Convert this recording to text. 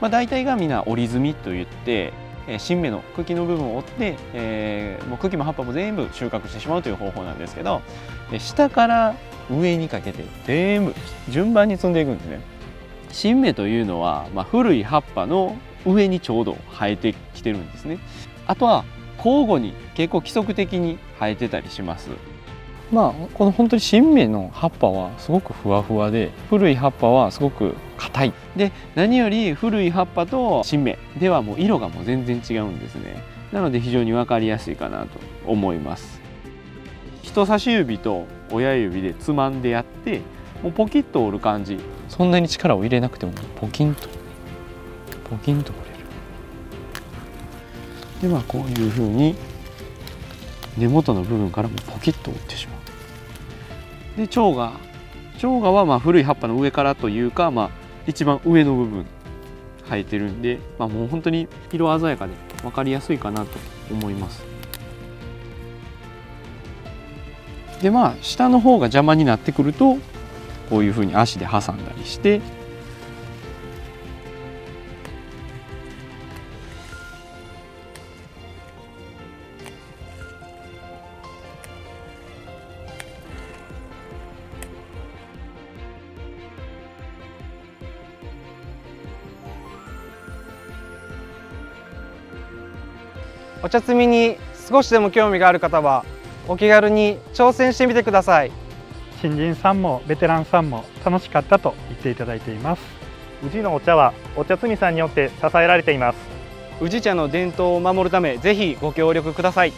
まあ、大体がみんな折り積みといって新芽の茎の部分を折って、えー、もう茎も葉っぱも全部収穫してしまうという方法なんですけど下から上にかけて全部順番に積んでいくんですね。新芽というのは、まあ、古い葉っぱの上にちょうど生えてきてるんですね。あとは交互に結構規則的に生えてたりします。まあこの本当に新芽の葉っぱはすごくふわふわで古い葉っぱはすごく硬い。で何より古い葉っぱと新芽ではもう色がもう全然違うんですね。なので非常に分かりやすいかなと思います。人差し指と親指でつまんでやってもうポキッと折る感じ。そんなに力を入れなくてもポキンと。ポキンと折れる。でまあこういうふうに根元の部分からもポキッと折ってしまうで蝶が蝶がはまあ古い葉っぱの上からというか、まあ、一番上の部分生えてるんで、まあ、もう本当に色鮮やかで分かりやすいかなと思います。でまあ下の方が邪魔になってくるとこういうふうに足で挟んだりしてお茶摘みに少しでも興味がある方はお気軽に挑戦してみてください。新人さんもベテランさんも楽しかったと言っていただいています。宇治のお茶はお茶摘みさんによって支えられています。宇治茶の伝統を守るためぜひご協力ください